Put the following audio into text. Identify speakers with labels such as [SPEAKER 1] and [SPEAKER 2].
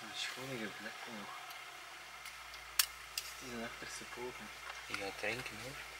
[SPEAKER 1] Een schone vlek nog. Oh. Het is een achterste poging.
[SPEAKER 2] Je gaat drinken hoor.